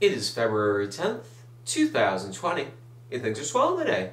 It is February 10th, 2020, and things are swell today.